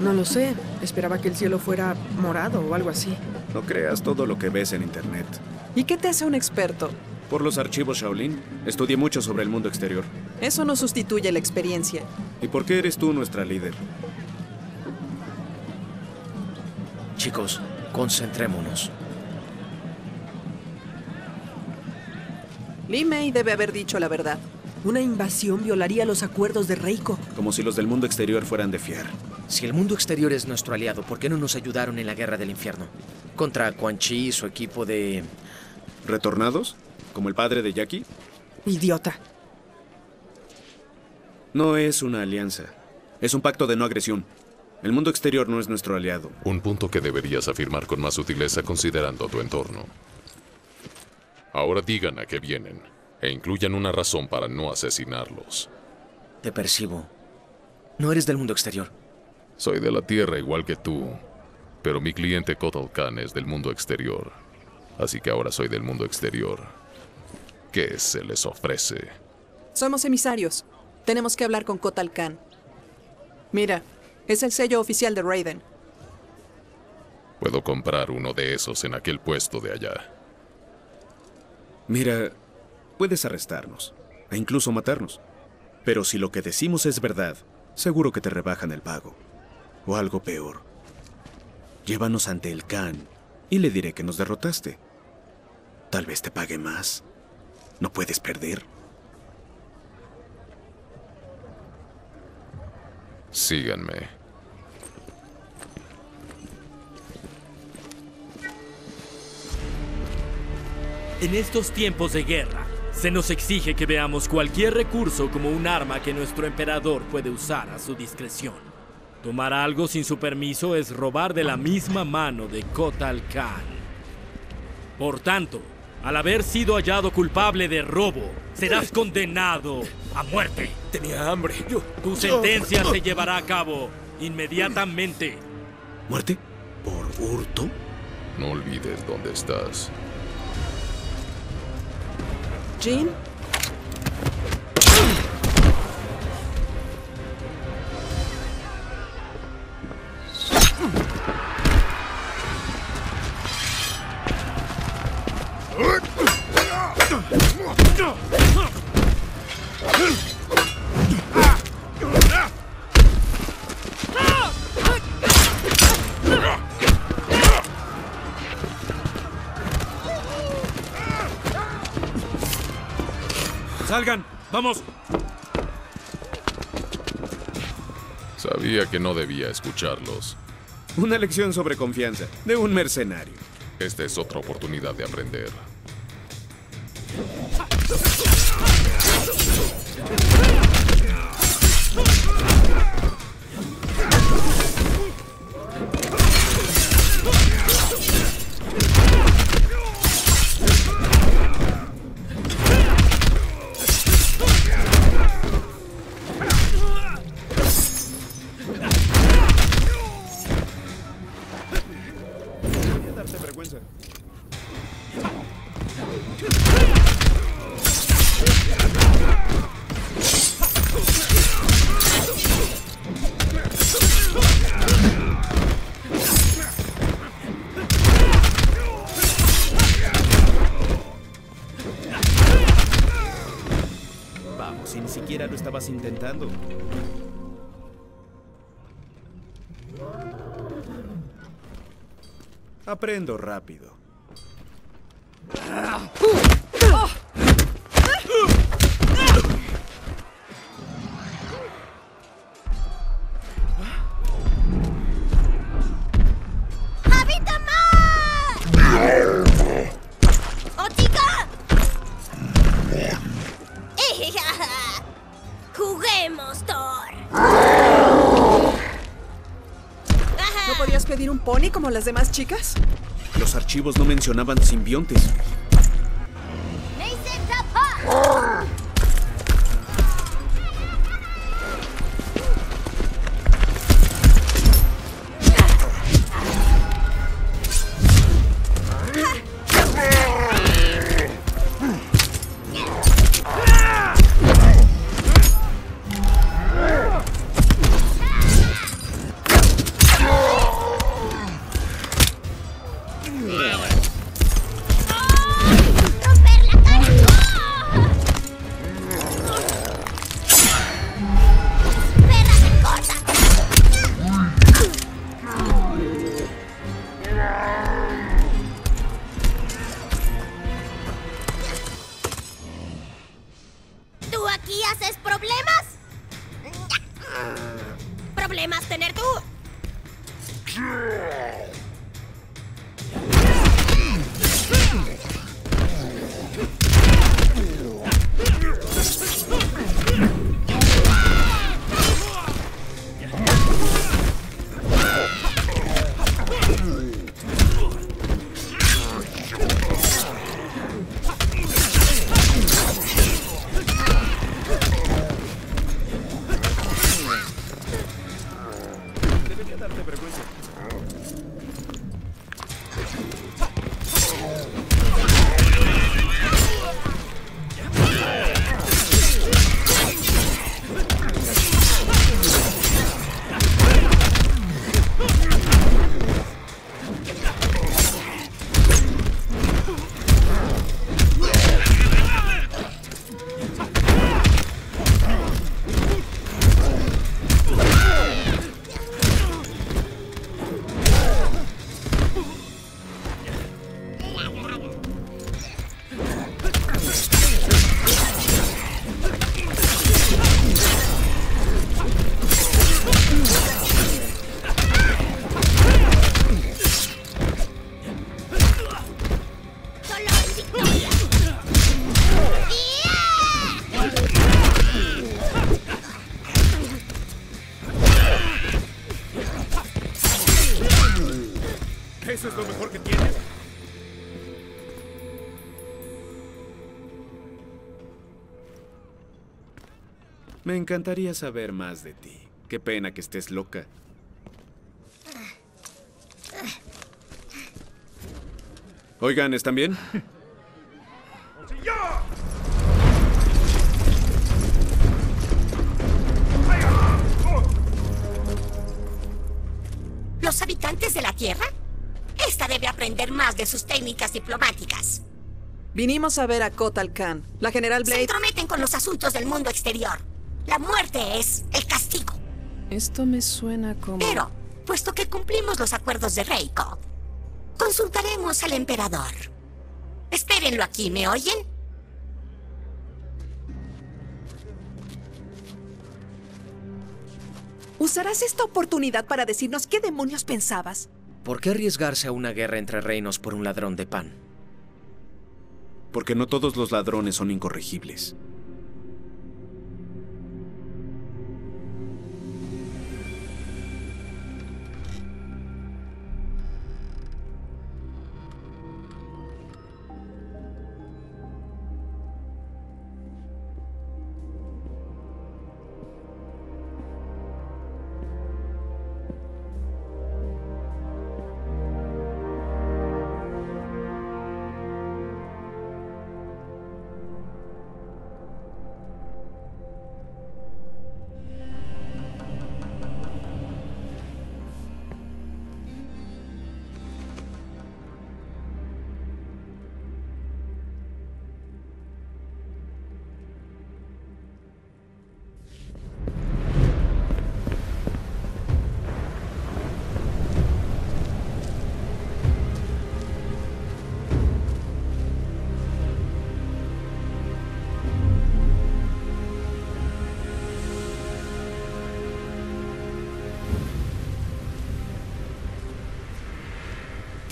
No lo sé. Esperaba que el cielo fuera morado o algo así. No creas todo lo que ves en internet. ¿Y qué te hace un experto? Por los archivos Shaolin, estudié mucho sobre el mundo exterior. Eso no sustituye la experiencia. ¿Y por qué eres tú nuestra líder? Chicos, concentrémonos. Li Mei debe haber dicho la verdad. Una invasión violaría los acuerdos de Reiko. Como si los del mundo exterior fueran de fiar. Si el mundo exterior es nuestro aliado, ¿por qué no nos ayudaron en la guerra del infierno? Contra Quan Chi y su equipo de... ¿Retornados? ¿Como el padre de Jackie? Idiota. No es una alianza. Es un pacto de no agresión. El mundo exterior no es nuestro aliado. Un punto que deberías afirmar con más sutileza considerando tu entorno. Ahora digan a qué vienen e incluyan una razón para no asesinarlos. Te percibo. No eres del mundo exterior. Soy de la Tierra igual que tú, pero mi cliente Kotal Khan es del mundo exterior. Así que ahora soy del mundo exterior. ¿Qué se les ofrece? Somos emisarios. Tenemos que hablar con Kotal Khan. Mira, es el sello oficial de Raiden. Puedo comprar uno de esos en aquel puesto de allá. Mira, puedes arrestarnos e incluso matarnos. Pero si lo que decimos es verdad, seguro que te rebajan el pago. O algo peor. Llévanos ante el Khan y le diré que nos derrotaste. Tal vez te pague más. No puedes perder. Síganme. En estos tiempos de guerra, se nos exige que veamos cualquier recurso como un arma que nuestro emperador puede usar a su discreción. Tomar algo sin su permiso es robar de la misma mano de Kotal Khan. Por tanto, al haber sido hallado culpable de robo, serás condenado a muerte. Tenía hambre. Yo... Tu sentencia se llevará a cabo inmediatamente. ¿Muerte? ¿Por hurto? No olvides dónde estás. Jean, ¡Salgan! ¡Vamos! Sabía que no debía escucharlos. Una lección sobre confianza de un mercenario. Esta es otra oportunidad de aprender. Estabas intentando. Aprendo rápido. Pony como las demás chicas? Los archivos no mencionaban simbiontes. ¿Eso es lo mejor que tienes? Me encantaría saber más de ti. Qué pena que estés loca. Oigan, ¿están bien? ¿Los habitantes de la Tierra? Esta debe aprender más de sus técnicas diplomáticas. Vinimos a ver a Kotal Khan. La general Se Blade... entrometen con los asuntos del mundo exterior. La muerte es el castigo. Esto me suena como... Pero, puesto que cumplimos los acuerdos de Reiko, consultaremos al emperador. Espérenlo aquí, ¿me oyen? ¿Usarás esta oportunidad para decirnos qué demonios pensabas? ¿Por qué arriesgarse a una guerra entre reinos por un ladrón de pan? Porque no todos los ladrones son incorregibles.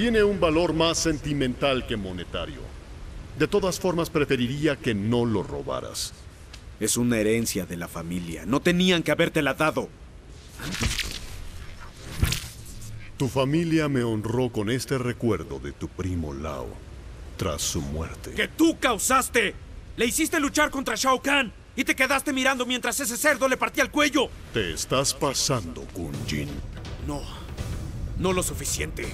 Tiene un valor más sentimental que monetario. De todas formas, preferiría que no lo robaras. Es una herencia de la familia. No tenían que habértela dado. Tu familia me honró con este recuerdo de tu primo Lao tras su muerte. ¡Que tú causaste! Le hiciste luchar contra Shao Kahn y te quedaste mirando mientras ese cerdo le partía el cuello. Te estás pasando, Kun Jin. No, no lo suficiente.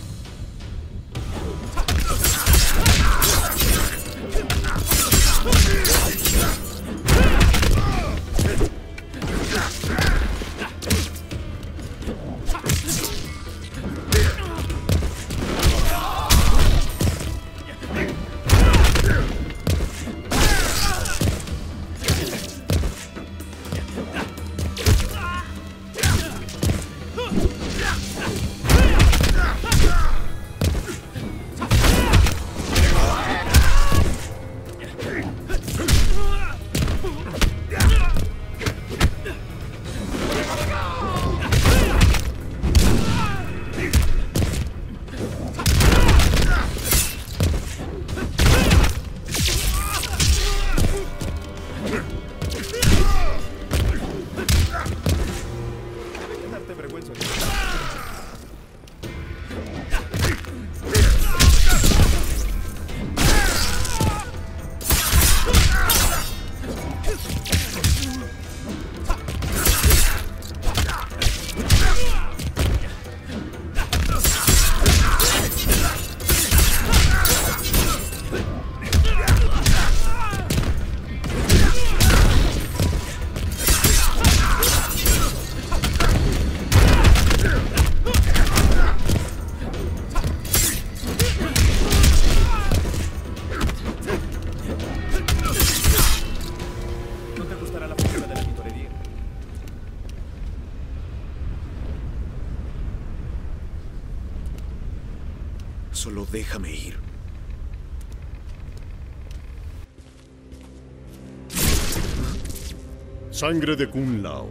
Sangre de Kun Lao,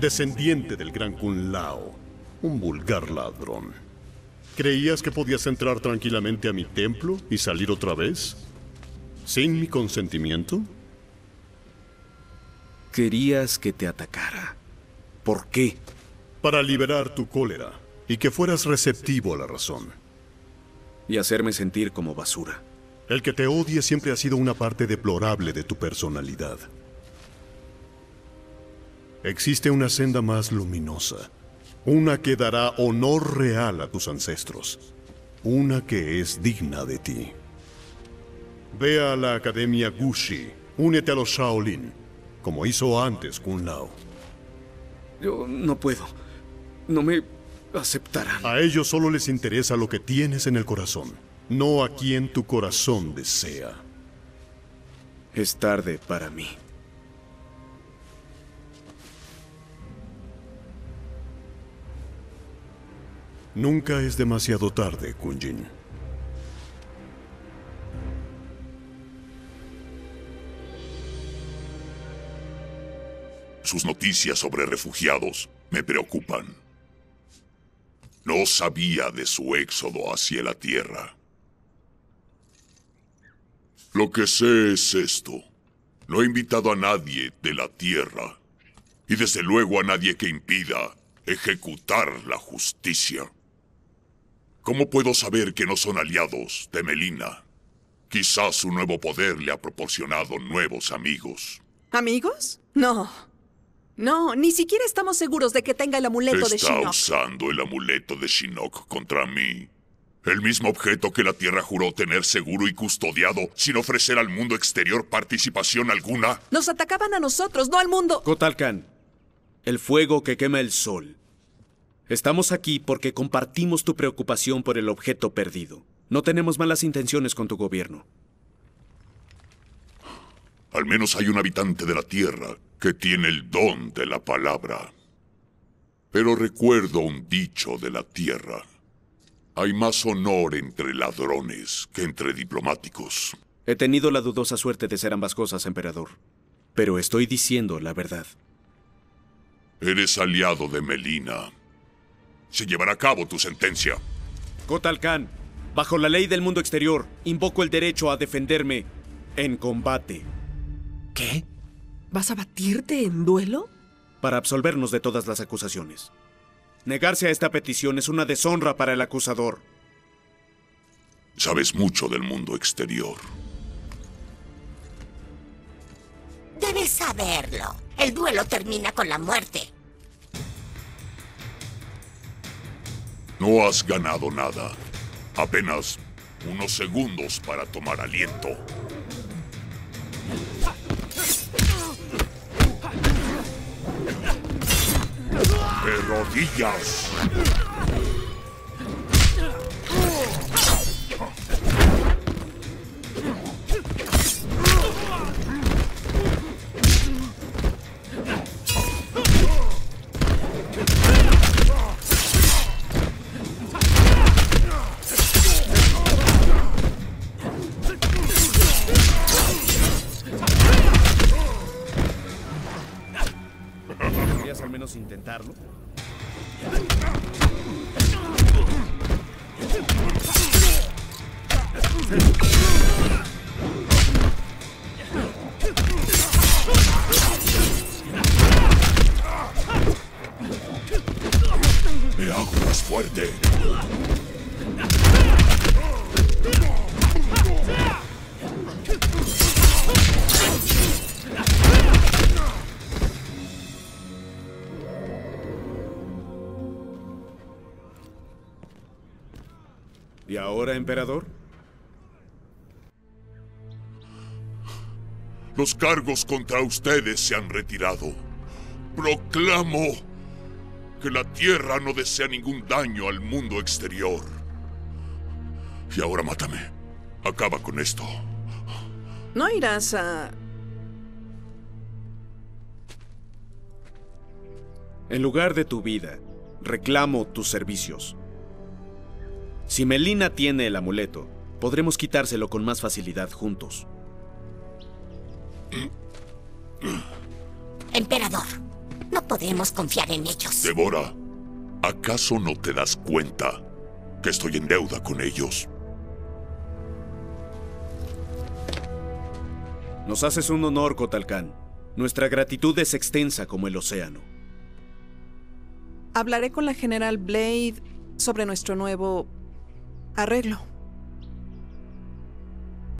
descendiente del gran Kun Lao, un vulgar ladrón. ¿Creías que podías entrar tranquilamente a mi templo y salir otra vez? ¿Sin mi consentimiento? Querías que te atacara. ¿Por qué? Para liberar tu cólera y que fueras receptivo a la razón. Y hacerme sentir como basura. El que te odie siempre ha sido una parte deplorable de tu personalidad. Existe una senda más luminosa, una que dará honor real a tus ancestros, una que es digna de ti. Ve a la Academia Gushi, únete a los Shaolin, como hizo antes Kun Lao. Yo no puedo. No me aceptarán. A ellos solo les interesa lo que tienes en el corazón, no a quien tu corazón desea. Es tarde para mí. Nunca es demasiado tarde, Kunjin. Sus noticias sobre refugiados me preocupan. No sabía de su éxodo hacia la tierra. Lo que sé es esto. No he invitado a nadie de la tierra. Y desde luego a nadie que impida ejecutar la justicia. ¿Cómo puedo saber que no son aliados de Melina? Quizás su nuevo poder le ha proporcionado nuevos amigos. ¿Amigos? No. No, ni siquiera estamos seguros de que tenga el amuleto de Está Shinnok. usando el amuleto de Shinnok contra mí. El mismo objeto que la Tierra juró tener seguro y custodiado sin ofrecer al mundo exterior participación alguna. Nos atacaban a nosotros, no al mundo. Kotalkan, el fuego que quema el sol. Estamos aquí porque compartimos tu preocupación por el objeto perdido. No tenemos malas intenciones con tu gobierno. Al menos hay un habitante de la Tierra que tiene el don de la palabra. Pero recuerdo un dicho de la Tierra. Hay más honor entre ladrones que entre diplomáticos. He tenido la dudosa suerte de ser ambas cosas, emperador. Pero estoy diciendo la verdad. Eres aliado de Melina. Se llevará a cabo tu sentencia. Kotalkan, bajo la ley del mundo exterior, invoco el derecho a defenderme en combate. ¿Qué? ¿Vas a batirte en duelo? Para absolvernos de todas las acusaciones. Negarse a esta petición es una deshonra para el acusador. Sabes mucho del mundo exterior. Debes saberlo. El duelo termina con la muerte. No has ganado nada. Apenas unos segundos para tomar aliento. De rodillas. ¿Y ahora, emperador? Los cargos contra ustedes se han retirado. Proclamo que la Tierra no desea ningún daño al mundo exterior. Y ahora mátame. Acaba con esto. No irás a... En lugar de tu vida, reclamo tus servicios. Si Melina tiene el amuleto, podremos quitárselo con más facilidad juntos. Emperador, no podemos confiar en ellos. Devora, ¿acaso no te das cuenta que estoy en deuda con ellos? Nos haces un honor, Kotalkan. Nuestra gratitud es extensa como el océano. Hablaré con la general Blade sobre nuestro nuevo arreglo.